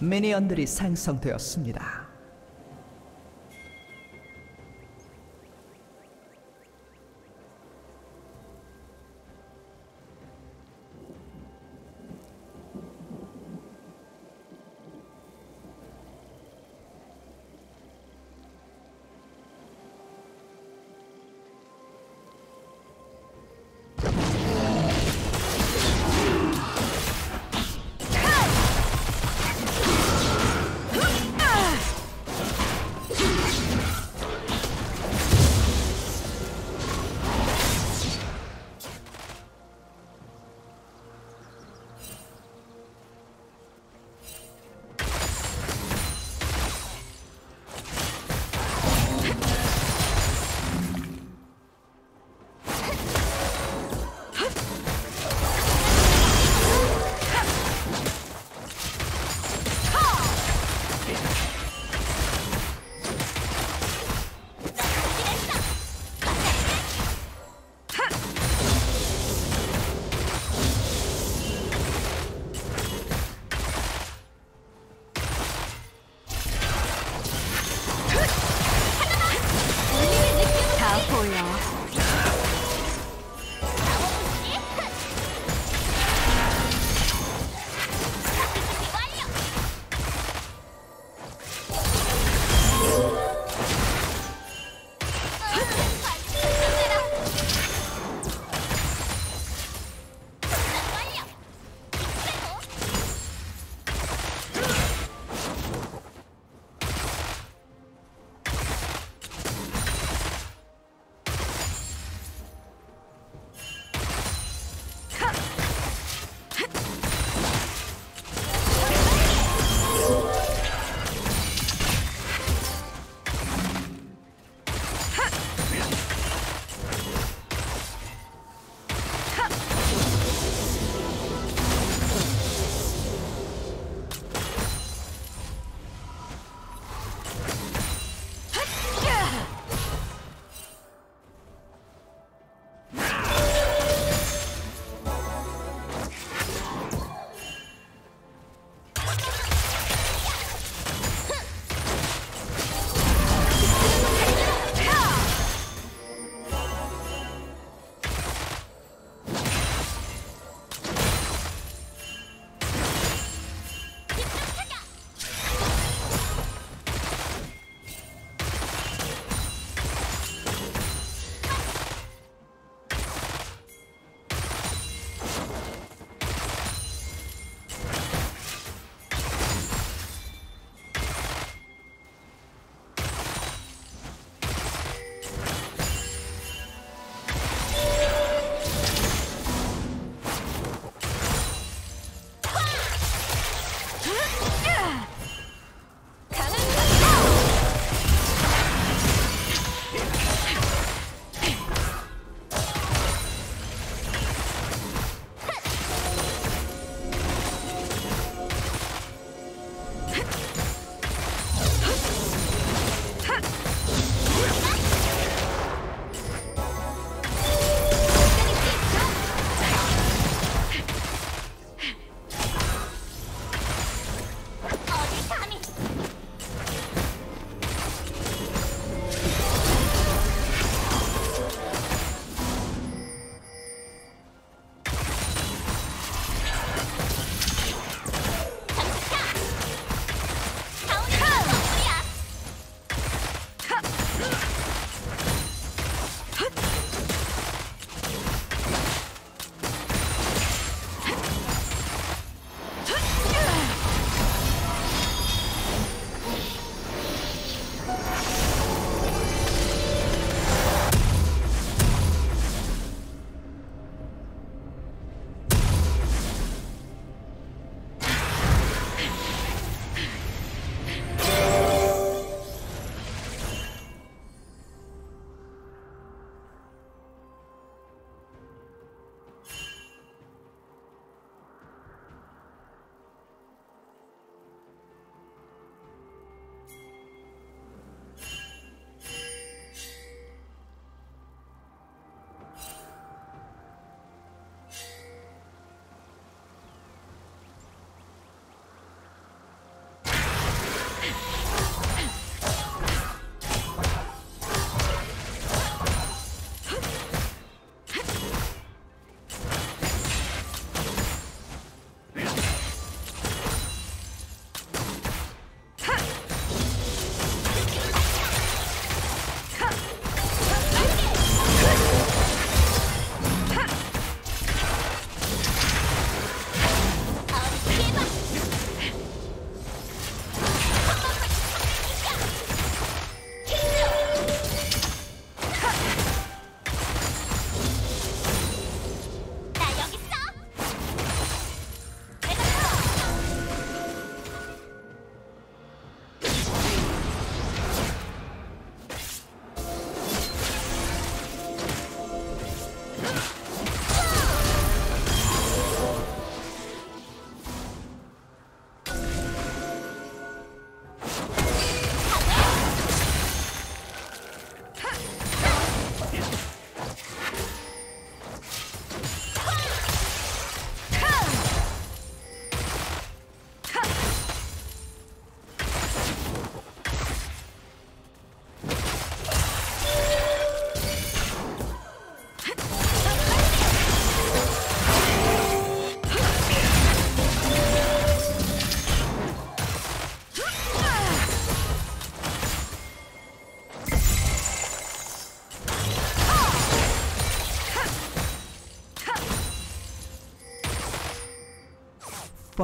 미니언들이 생성되었습니다.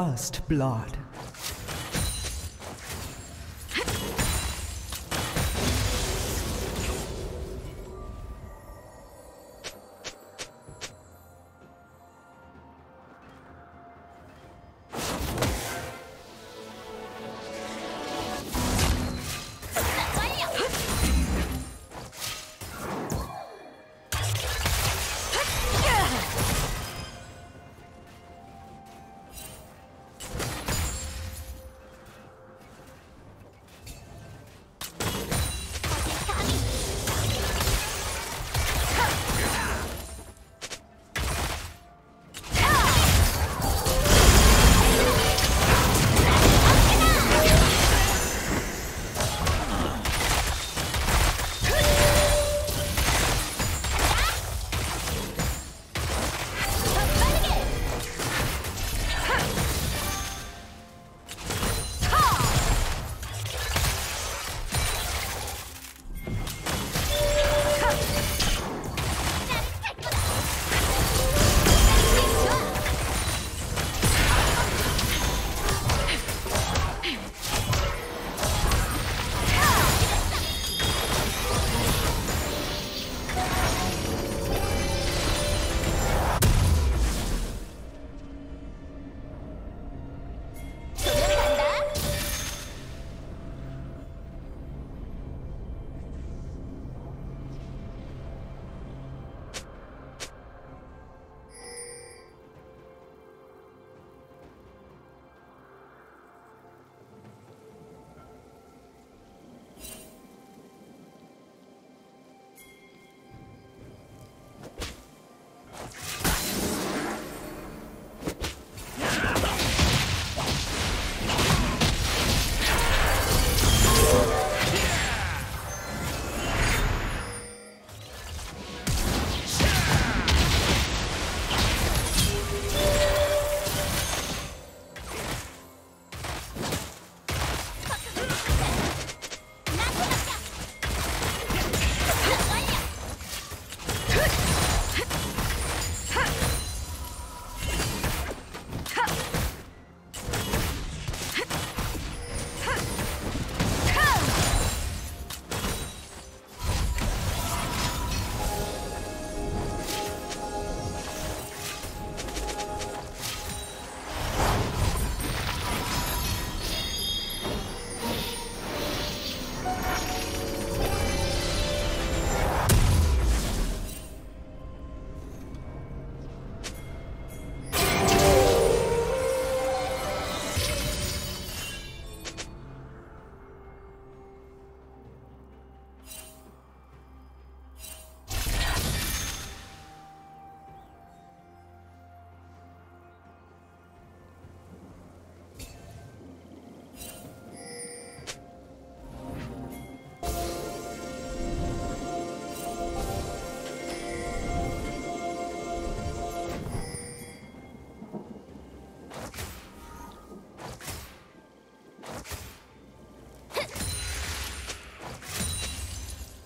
First Blood.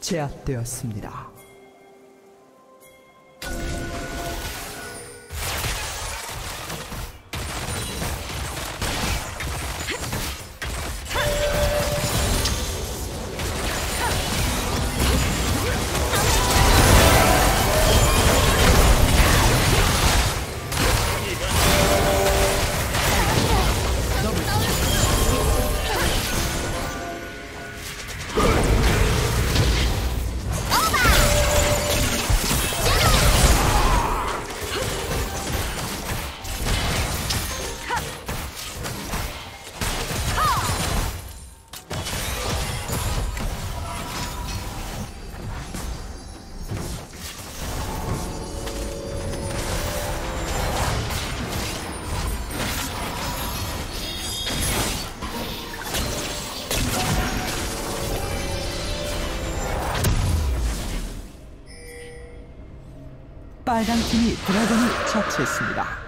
제압되었습니다. 빨강 팀이 드래곤을 처치했습니다.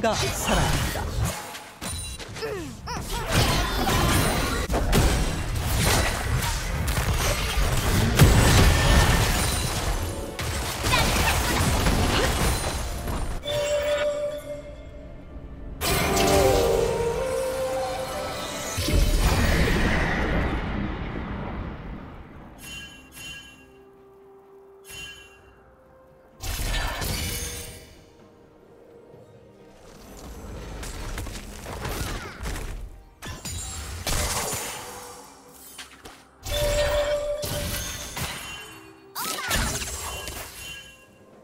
방패가 사라집니다.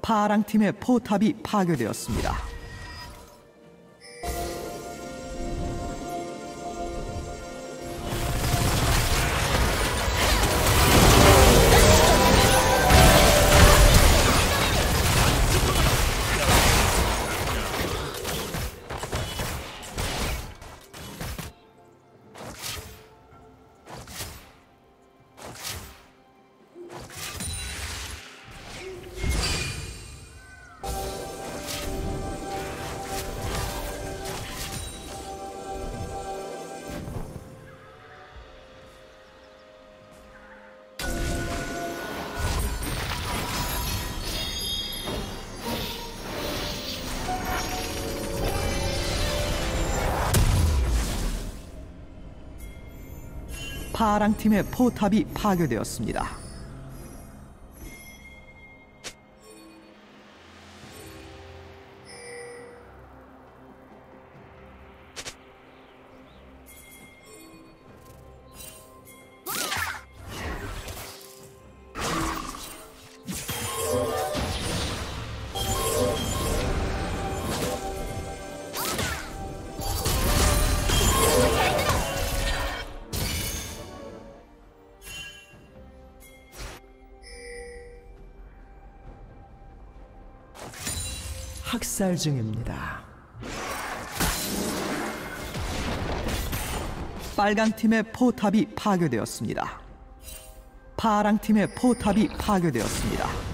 파랑 팀의 포탑이 파괴되었습니다. 파랑 팀의 포탑이 파괴되었습니다. 학살 중입니다. 빨강 팀의 포탑이 파괴되었습니다. 파랑 팀의 포탑이 파괴되었습니다.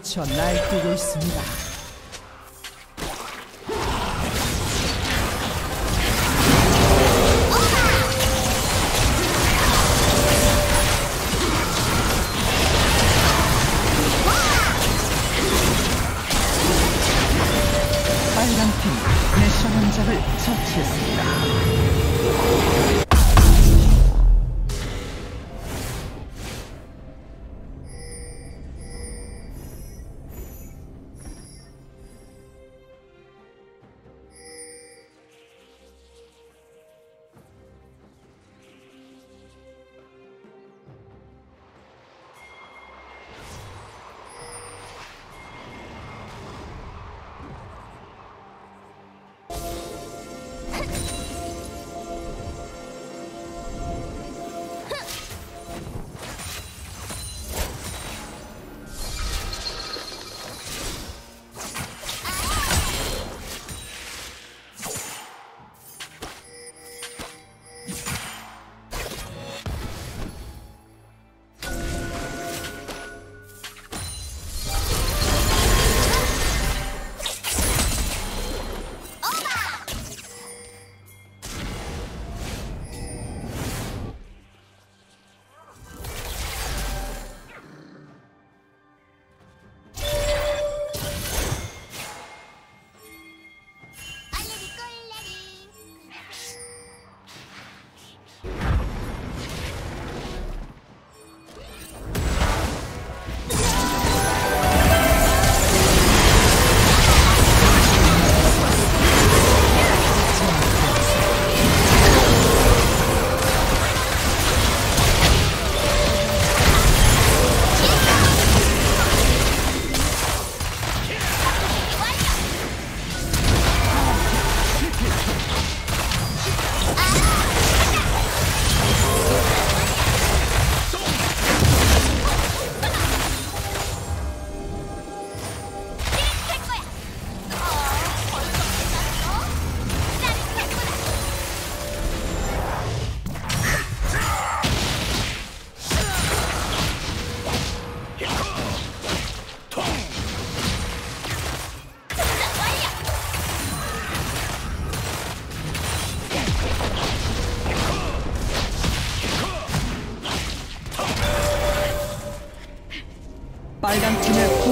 미쳐 날뛰고 있습니다.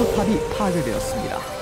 포탑이 파괴되었습니다.